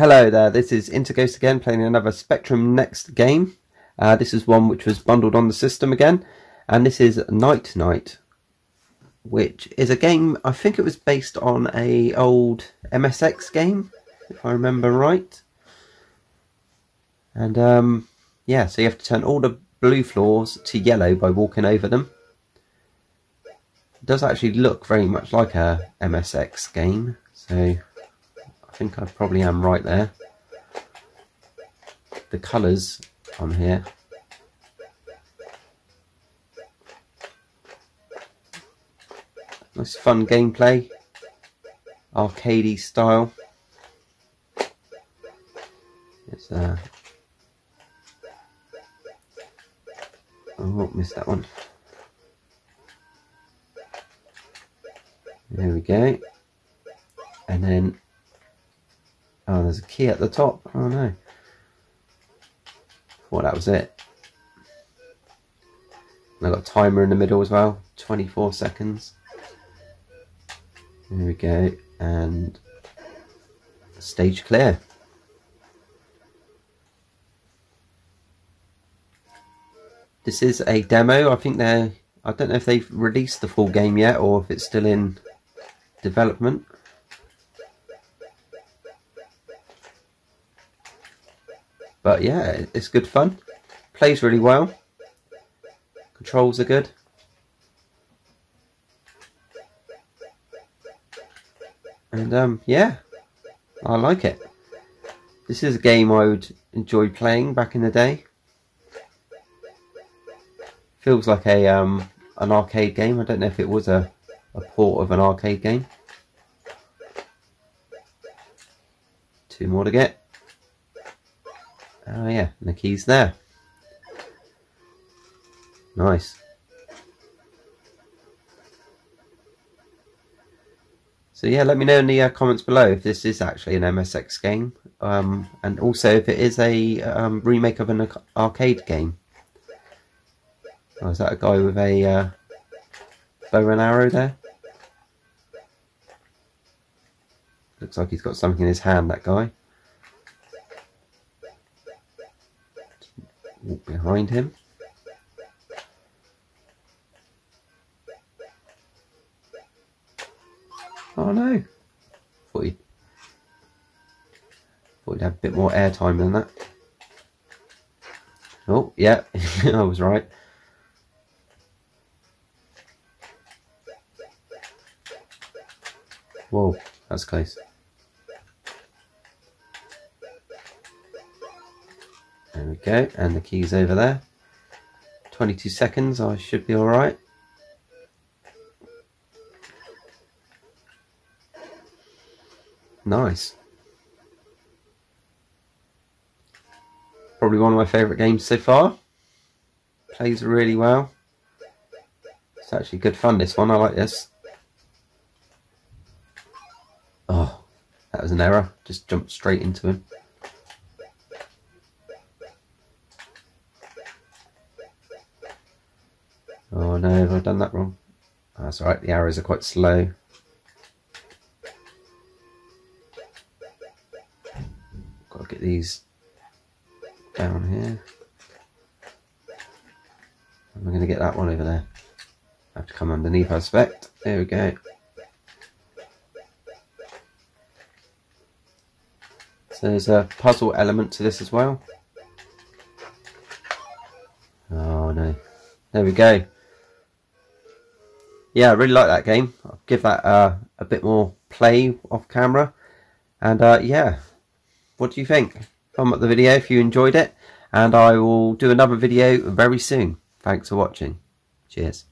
Hello there, this is Interghost again playing another Spectrum Next game. Uh, this is one which was bundled on the system again, and this is Night Knight, which is a game, I think it was based on a old MSX game, if I remember right. And um, yeah, so you have to turn all the blue floors to yellow by walking over them. It does actually look very much like a MSX game, so think I probably am right there. The colours on here Nice fun gameplay, arcadey style. It's uh oh missed that one. There we go. And then Oh, there's a key at the top. Oh no. Well, that was it. And I've got a timer in the middle as well. 24 seconds. There we go. And stage clear. This is a demo. I think they're... I don't know if they've released the full game yet or if it's still in development. But yeah, it's good fun. Plays really well. Controls are good. And um, yeah, I like it. This is a game I would enjoy playing back in the day. Feels like a um, an arcade game. I don't know if it was a, a port of an arcade game. Two more to get. Oh yeah, and the key's there. Nice. So yeah, let me know in the uh, comments below if this is actually an MSX game, um, and also if it is a um, remake of an arcade game. Oh, is that a guy with a uh, bow and arrow there? Looks like he's got something in his hand, that guy. Behind him. Oh no! Thought he'd, thought he'd have a bit more airtime than that. Oh, yeah, I was right. Whoa, that's close. There we go, and the key's over there. 22 seconds, I should be alright. Nice. Probably one of my favourite games so far. Plays really well. It's actually good fun this one, I like this. Oh, that was an error. Just jumped straight into him. Oh no, have I done that wrong? Ah, That's alright, the arrows are quite slow. Got to get these down here. I'm going to get that one over there. I have to come underneath, I expect. There we go. So there's a puzzle element to this as well. Oh no. There we go yeah, I really like that game. I'll give that uh, a bit more play off camera. And uh, yeah, what do you think? Thumb up the video if you enjoyed it. And I will do another video very soon. Thanks for watching. Cheers.